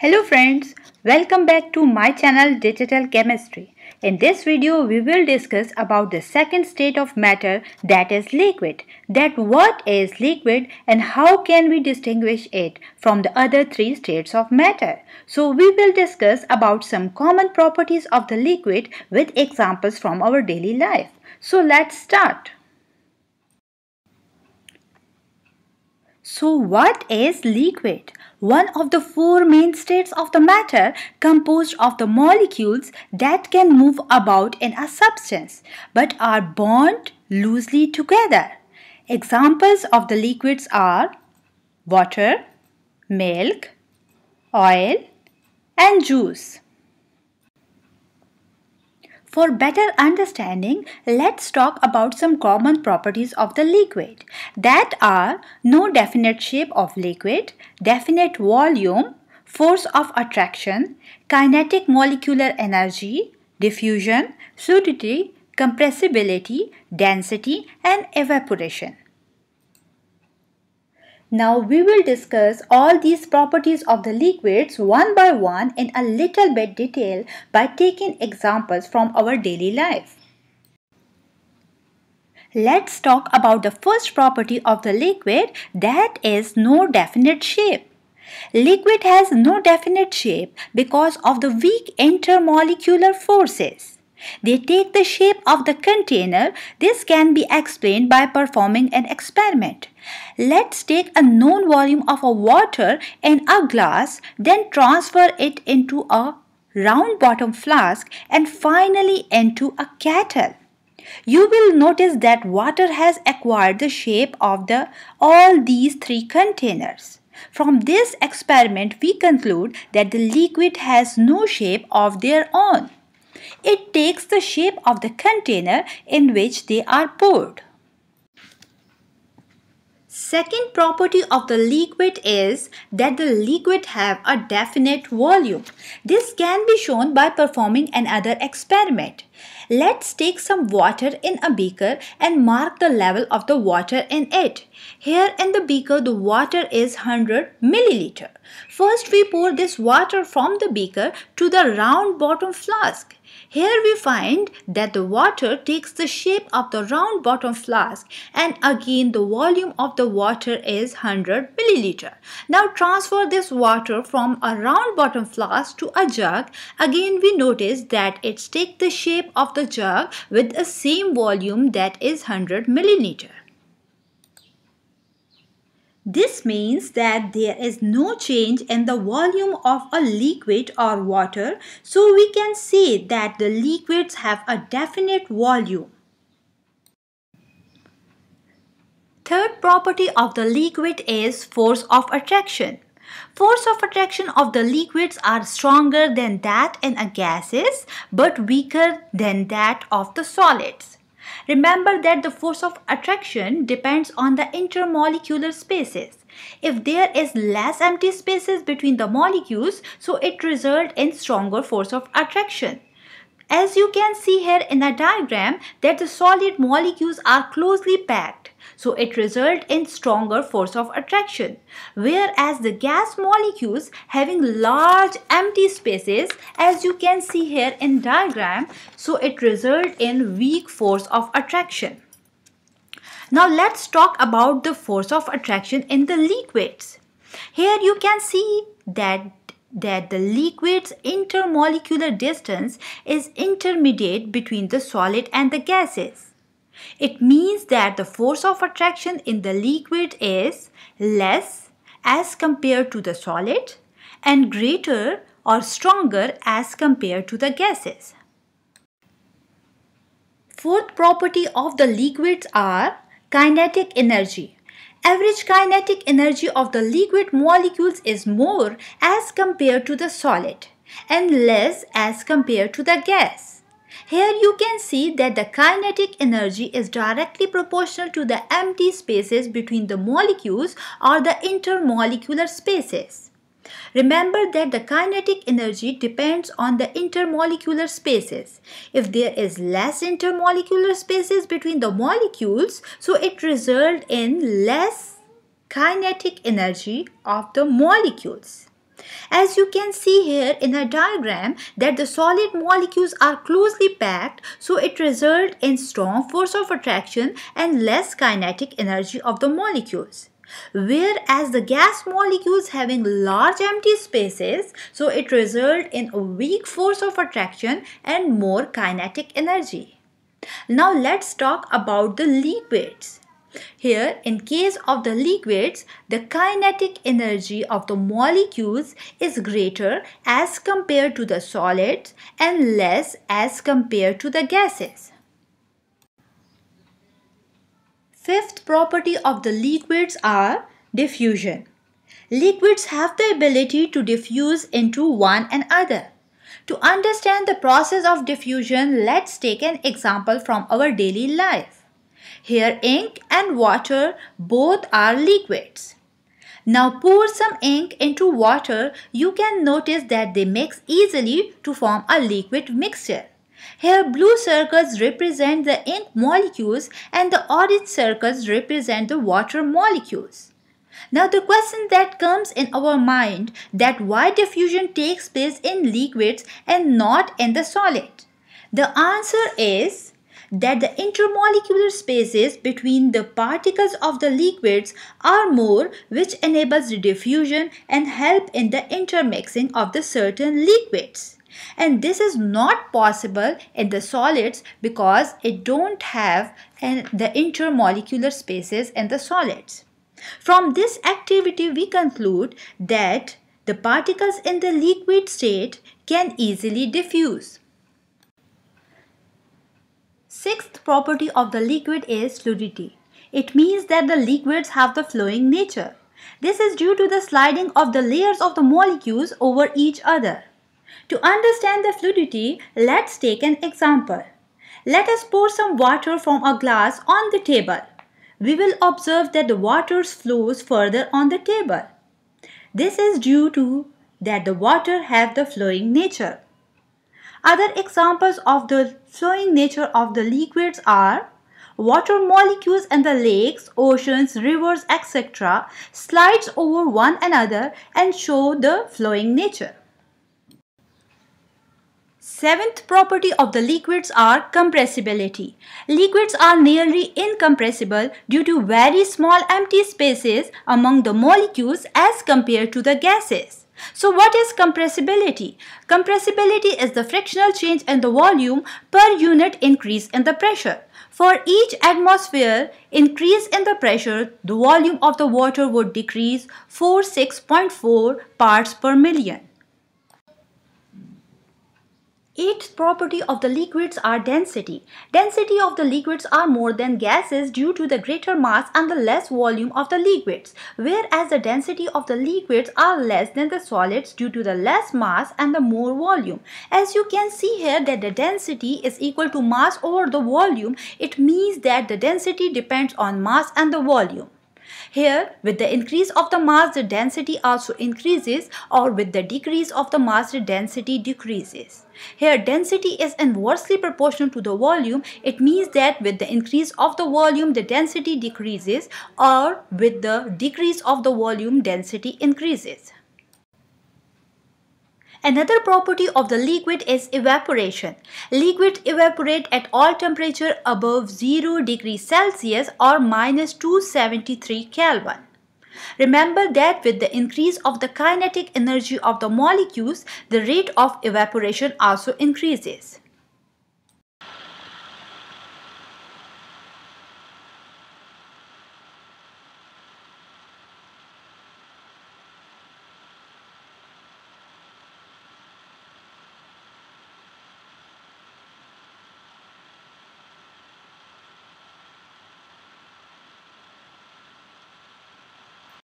Hello friends, welcome back to my channel Digital Kemistry. In this video, we will discuss about the second state of matter that is liquid. That what is liquid and how can we distinguish it from the other three states of matter. So we will discuss about some common properties of the liquid with examples from our daily life. So let's start. So what is liquid? One of the four main states of the matter composed of the molecules that can move about in a substance but are bound loosely together. Examples of the liquids are water, milk, oil and juice. For better understanding, let's talk about some common properties of the liquid that are no definite shape of liquid, definite volume, force of attraction, kinetic molecular energy, diffusion, fluidity, compressibility, density and evaporation. Now we will discuss all these properties of the liquids one by one in a little bit detail by taking examples from our daily life. Let's talk about the first property of the liquid that is no definite shape. Liquid has no definite shape because of the weak intermolecular forces. They take the shape of the container. This can be explained by performing an experiment. Let's take a known volume of a water in a glass, then transfer it into a round bottom flask and finally into a kettle. You will notice that water has acquired the shape of the all these three containers. From this experiment, we conclude that the liquid has no shape of their own. It takes the shape of the container in which they are poured. Second property of the liquid is that the liquid have a definite volume. This can be shown by performing another experiment. Let's take some water in a beaker and mark the level of the water in it. Here in the beaker the water is 100 milliliter. First we pour this water from the beaker to the round bottom flask. Here we find that the water takes the shape of the round bottom flask and again the volume of the water is 100 milliliter. Now transfer this water from a round bottom flask to a jug. Again we notice that it takes the shape of the jug with the same volume that is 100 milliliter. This means that there is no change in the volume of a liquid or water, so we can say that the liquids have a definite volume. Third property of the liquid is force of attraction. Force of attraction of the liquids are stronger than that in a gases but weaker than that of the solids. Remember that the force of attraction depends on the intermolecular spaces. If there is less empty spaces between the molecules, so it results in stronger force of attraction. As you can see here in the diagram that the solid molecules are closely packed. So it results in stronger force of attraction. Whereas the gas molecules having large empty spaces as you can see here in diagram. So it results in weak force of attraction. Now let's talk about the force of attraction in the liquids. Here you can see that that the liquid's intermolecular distance is intermediate between the solid and the gases. It means that the force of attraction in the liquid is less as compared to the solid and greater or stronger as compared to the gases. Fourth property of the liquids are kinetic energy. Average kinetic energy of the liquid molecules is more as compared to the solid and less as compared to the gas. Here you can see that the kinetic energy is directly proportional to the empty spaces between the molecules or the intermolecular spaces. Remember that the kinetic energy depends on the intermolecular spaces. If there is less intermolecular spaces between the molecules, so it results in less kinetic energy of the molecules. As you can see here in a diagram that the solid molecules are closely packed so it results in strong force of attraction and less kinetic energy of the molecules. Whereas the gas molecules having large empty spaces so it results in a weak force of attraction and more kinetic energy. Now let's talk about the liquids. Here, in case of the liquids, the kinetic energy of the molecules is greater as compared to the solids and less as compared to the gases. Fifth property of the liquids are diffusion. Liquids have the ability to diffuse into one another. To understand the process of diffusion, let's take an example from our daily life. Here ink and water both are liquids. Now pour some ink into water, you can notice that they mix easily to form a liquid mixture. Here blue circles represent the ink molecules and the orange circles represent the water molecules. Now the question that comes in our mind that why diffusion takes place in liquids and not in the solid. The answer is that the intermolecular spaces between the particles of the liquids are more which enables the diffusion and help in the intermixing of the certain liquids. And this is not possible in the solids because it don't have an, the intermolecular spaces in the solids. From this activity we conclude that the particles in the liquid state can easily diffuse. Sixth property of the liquid is fluidity. It means that the liquids have the flowing nature. This is due to the sliding of the layers of the molecules over each other. To understand the fluidity, let's take an example. Let us pour some water from a glass on the table. We will observe that the water flows further on the table. This is due to that the water have the flowing nature. Other examples of the flowing nature of the liquids are water molecules in the lakes, oceans, rivers, etc. slides over one another and show the flowing nature. Seventh property of the liquids are compressibility. Liquids are nearly incompressible due to very small empty spaces among the molecules as compared to the gases. So what is compressibility? Compressibility is the frictional change in the volume per unit increase in the pressure. For each atmosphere increase in the pressure, the volume of the water would decrease 46.4 parts per million. Eighth property of the liquids are density. Density of the liquids are more than gases due to the greater mass and the less volume of the liquids, whereas the density of the liquids are less than the solids due to the less mass and the more volume. As you can see here that the density is equal to mass over the volume, it means that the density depends on mass and the volume. Here, with the increase of the mass, the density also increases or with the decrease of the mass, the density decreases. Here, density is inversely proportional to the volume. It means that with the increase of the volume, the density decreases or with the decrease of the volume, density increases. Another property of the liquid is evaporation. Liquids evaporate at all temperature above 0 degrees Celsius or minus 273 Kelvin. Remember that with the increase of the kinetic energy of the molecules, the rate of evaporation also increases.